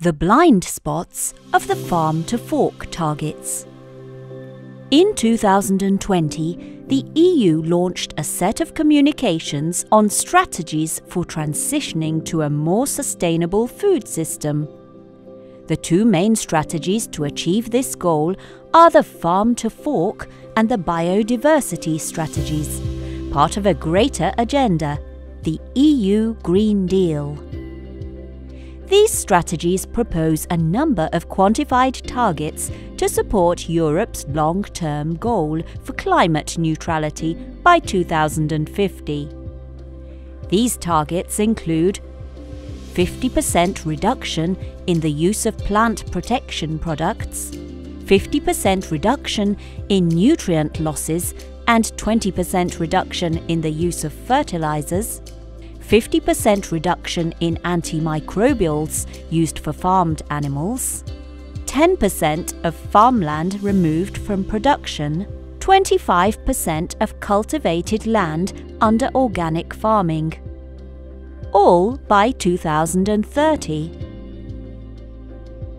the blind spots of the farm to fork targets. In 2020, the EU launched a set of communications on strategies for transitioning to a more sustainable food system. The two main strategies to achieve this goal are the farm to fork and the biodiversity strategies, part of a greater agenda, the EU Green Deal. These strategies propose a number of quantified targets to support Europe's long term goal for climate neutrality by 2050. These targets include 50% reduction in the use of plant protection products, 50% reduction in nutrient losses and 20% reduction in the use of fertilizers, 50% reduction in antimicrobials used for farmed animals, 10% of farmland removed from production, 25% of cultivated land under organic farming. All by 2030.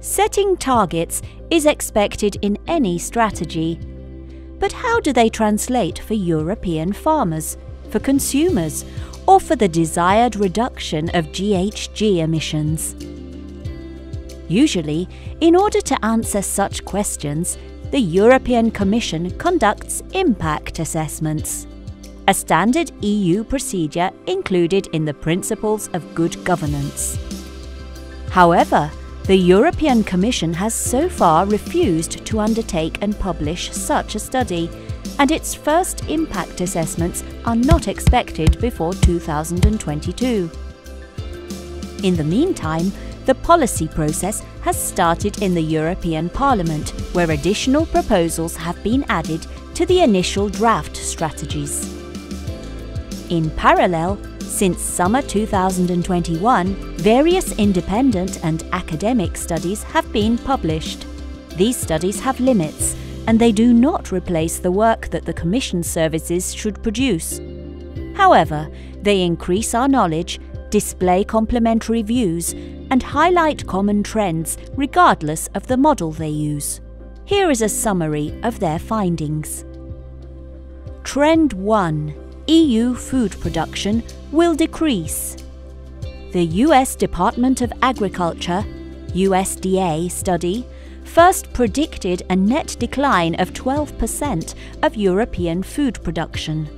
Setting targets is expected in any strategy. But how do they translate for European farmers, for consumers, or for the desired reduction of GHG emissions. Usually, in order to answer such questions, the European Commission conducts impact assessments, a standard EU procedure included in the Principles of Good Governance. However, the European Commission has so far refused to undertake and publish such a study and its first impact assessments are not expected before 2022. In the meantime, the policy process has started in the European Parliament, where additional proposals have been added to the initial draft strategies. In parallel, since summer 2021, various independent and academic studies have been published. These studies have limits and they do not replace the work that the Commission services should produce. However, they increase our knowledge, display complementary views, and highlight common trends regardless of the model they use. Here is a summary of their findings. Trend 1 EU food production will decrease. The US Department of Agriculture USDA study first predicted a net decline of 12% of European food production.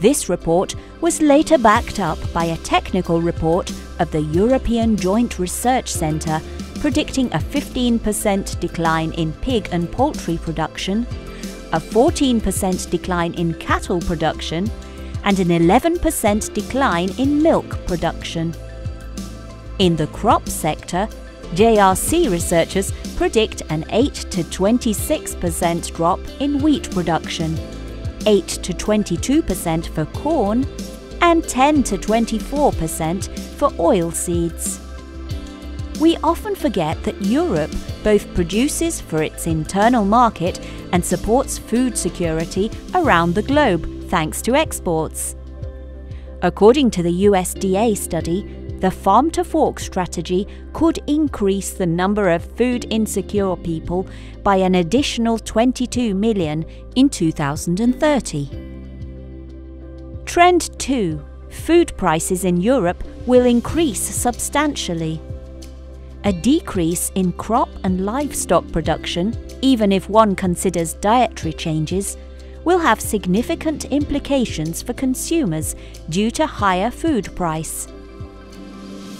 This report was later backed up by a technical report of the European Joint Research Centre predicting a 15% decline in pig and poultry production, a 14% decline in cattle production, and an 11% decline in milk production. In the crop sector, JRC researchers predict an 8 to 26% drop in wheat production, 8 to 22% for corn, and 10 to 24% for oilseeds. We often forget that Europe both produces for its internal market and supports food security around the globe thanks to exports. According to the USDA study, the farm to fork strategy could increase the number of food insecure people by an additional 22 million in 2030. Trend 2 Food prices in Europe will increase substantially. A decrease in crop and livestock production, even if one considers dietary changes, will have significant implications for consumers due to higher food price.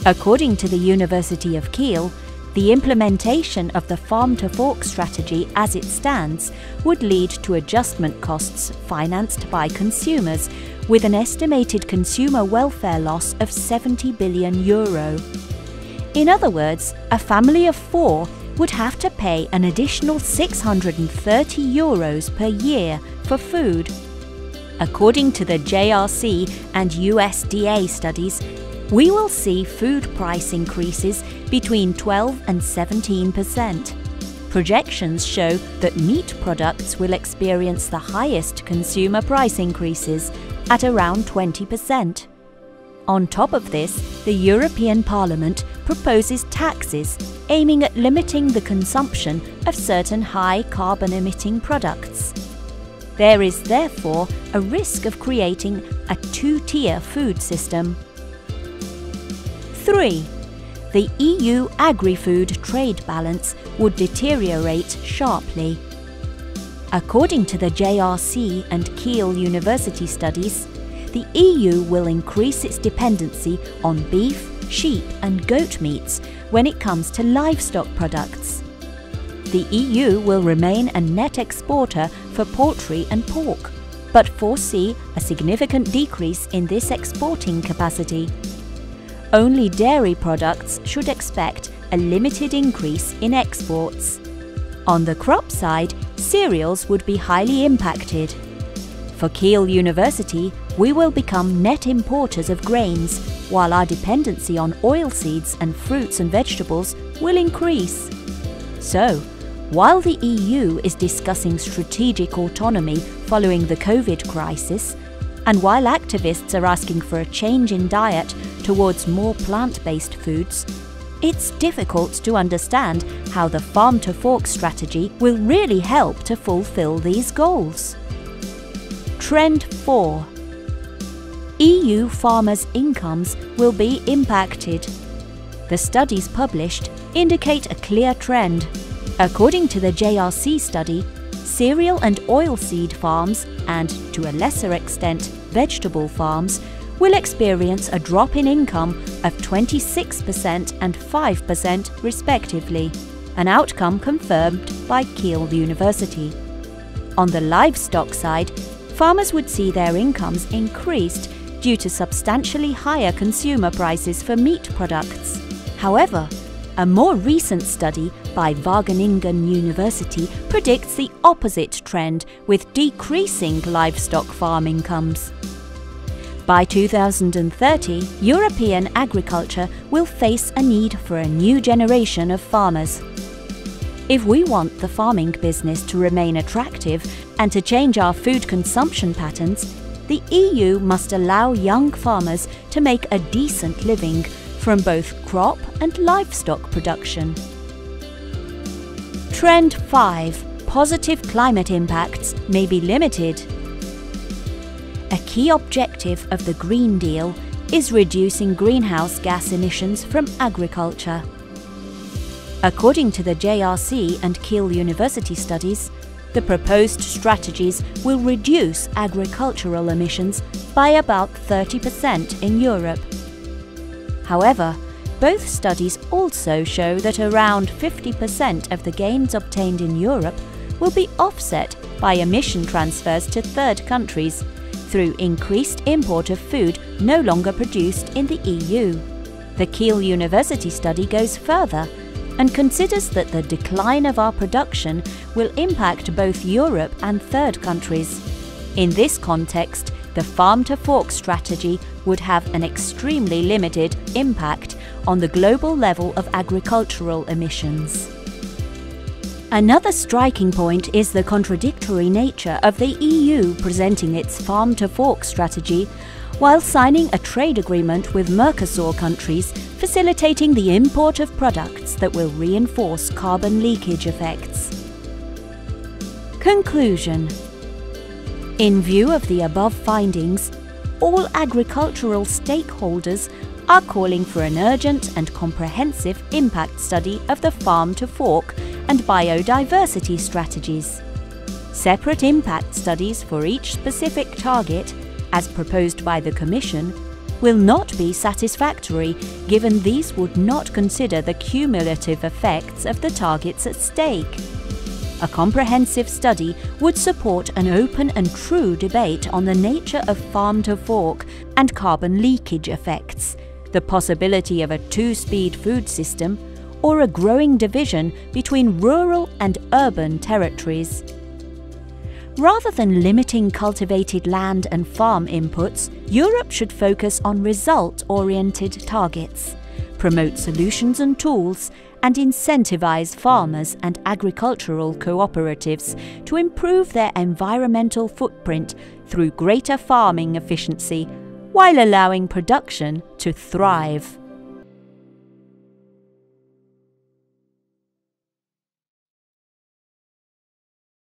According to the University of Kiel, the implementation of the farm to fork strategy as it stands would lead to adjustment costs financed by consumers with an estimated consumer welfare loss of 70 billion euro. In other words, a family of four would have to pay an additional 630 euros per year for food. According to the JRC and USDA studies, we will see food price increases between 12 and 17 percent. Projections show that meat products will experience the highest consumer price increases at around 20 percent. On top of this, the European Parliament proposes taxes aiming at limiting the consumption of certain high carbon emitting products. There is therefore a risk of creating a two tier food system. 3. The EU agri food trade balance would deteriorate sharply. According to the JRC and Kiel University studies, the EU will increase its dependency on beef, sheep, and goat meats when it comes to livestock products. The EU will remain a net exporter for poultry and pork, but foresee a significant decrease in this exporting capacity. Only dairy products should expect a limited increase in exports. On the crop side, cereals would be highly impacted. For Kiel University, we will become net importers of grains, while our dependency on oilseeds and fruits and vegetables will increase. So, while the EU is discussing strategic autonomy following the COVID crisis, and while activists are asking for a change in diet towards more plant based foods, it's difficult to understand how the farm to fork strategy will really help to fulfill these goals. Trend 4 EU farmers' incomes will be impacted. The studies published indicate a clear trend. According to the JRC study, cereal and oilseed farms, and to a lesser extent, vegetable farms, will experience a drop in income of 26% and 5% respectively, an outcome confirmed by Kiel University. On the livestock side, farmers would see their incomes increased due to substantially higher consumer prices for meat products. However, a more recent study by Wageningen University predicts the opposite trend with decreasing livestock farm incomes. By 2030, European agriculture will face a need for a new generation of farmers. If we want the farming business to remain attractive and to change our food consumption patterns, the EU must allow young farmers to make a decent living from both crop and livestock production. Trend 5 Positive climate impacts may be limited a key objective of the Green Deal is reducing greenhouse gas emissions from agriculture. According to the JRC and Kiel University studies, the proposed strategies will reduce agricultural emissions by about 30% in Europe. However, both studies also show that around 50% of the gains obtained in Europe will be offset by emission transfers to third countries through increased import of food no longer produced in the EU. The Kiel University study goes further and considers that the decline of our production will impact both Europe and third countries. In this context, the farm to fork strategy would have an extremely limited impact on the global level of agricultural emissions. Another striking point is the contradictory nature of the EU presenting its farm to fork strategy while signing a trade agreement with Mercosur countries facilitating the import of products that will reinforce carbon leakage effects. Conclusion In view of the above findings, all agricultural stakeholders are calling for an urgent and comprehensive impact study of the farm to fork and biodiversity strategies. Separate impact studies for each specific target, as proposed by the Commission, will not be satisfactory given these would not consider the cumulative effects of the targets at stake. A comprehensive study would support an open and true debate on the nature of farm to fork and carbon leakage effects, the possibility of a two speed food system, or a growing division between rural and urban territories. Rather than limiting cultivated land and farm inputs, Europe should focus on result oriented targets, promote solutions and tools, and incentivize farmers and agricultural cooperatives to improve their environmental footprint through greater farming efficiency while allowing production to thrive.